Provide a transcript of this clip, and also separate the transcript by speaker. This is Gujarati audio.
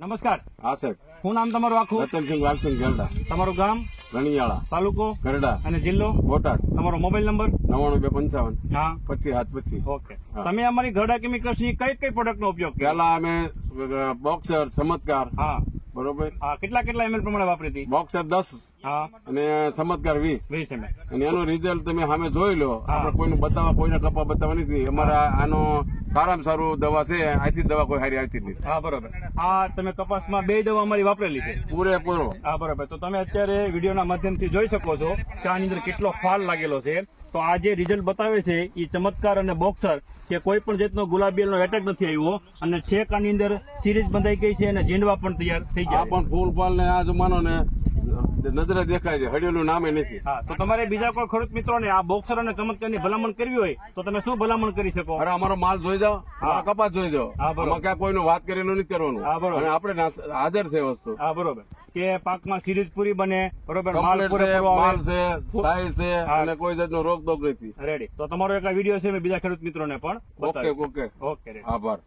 Speaker 1: નમસ્કાર.
Speaker 2: હા સાહેબ
Speaker 1: શું નામ તમારું આખું
Speaker 2: રતનસિંહ વાલસિંહ ગરડા.
Speaker 1: તમારું ગામ?
Speaker 2: રણિયાળા.
Speaker 1: તાલુકો?
Speaker 2: ગરડા.
Speaker 1: અને જિલ્લો?
Speaker 2: બોટાદ.
Speaker 1: તમારો મોબાઈલ નંબર
Speaker 2: નવાણું બે પંચાવન.
Speaker 1: હા.
Speaker 2: પચીસ હાથ પચીસ.
Speaker 1: ઓકે. તમે અમારી ગરડા કેમિકલ્સની કઈ કઈ પ્રોડક્ટ નો ઉપયોગ
Speaker 2: પેલા અમે બોક્સર ચમત્કાર.
Speaker 1: હા.
Speaker 2: બરોબર.
Speaker 1: હા કેટલા કેટલા એમએલ પ્રમાણે વાપરી હતી?
Speaker 2: બોક્સર દસ
Speaker 1: હા.
Speaker 2: અને ચમત્કાર વીસ.
Speaker 1: વીસ એમએલ
Speaker 2: અને એનું રિઝલ્ટ તમે સામે જોઈ લો. આપણે કોઈને બતાવવા કોઈને કપા બતાવવા નથી. અમારા આનો સારામાં સારું દવા છે આથી દવા કોઈ સારી આવતી નથી.
Speaker 1: હા બરોબર. આ તમે કપાસમાં બે દવા અમારી વાપરેલી છે.
Speaker 2: પૂરેપૂરો.
Speaker 1: હા બરોબર. તો તમે અત્યારે વિડીયોના માધ્યમથી જોઈ શકો છો કે આની અંદર કેટલો ફાલ લાગેલો છે. તો આ જે રિઝલ્ટ બતાવે છે એ ચમત્કાર અને બોક્સર કે કોઈ પણ જાતનો ગુલાબીનો એટેક નથી આવ્યો. અને છેક આની અંદર સિરીઝ બંધાઈ ગઈ છે અને ઝીંડવા પણ તૈયાર થઈ ગયા.
Speaker 2: પણ ફૂલ ફાલ ને આ જમાનો ને નજરે દેખાય છે. હળેલું નામે નથી.
Speaker 1: હા તો તમારે બીજા કોઈ ખેડૂત મિત્રોને આ બોક્સર અને ચમત્કારની ભલામણ કરવી હોય તો તમે શું ભલામણ કરી શકો?
Speaker 2: અરે અમારો માલ જોઈ જાઓ. કપાસ જોઈ જાઓ. આમાં ક્યાં કોઈનું વાત કરેલું નથી કરવાનું.
Speaker 1: હા, બરોબર.
Speaker 2: અને આપણે હાજર છે વસ્તુ.
Speaker 1: હા બરોબર. કે પાકમાં સિરીઝ પૂરી બને બરોબર માલ
Speaker 2: માલ છે સાઈઝ છે અને કોઈ જાતનો રોગ દોગ નથી.
Speaker 1: રેડી તો તમારો એક વીડિયો છે મેં બીજા ખેડૂત મિત્રોને પણ
Speaker 2: ઓકે ઓકે.
Speaker 1: ઓકે
Speaker 2: આભાર.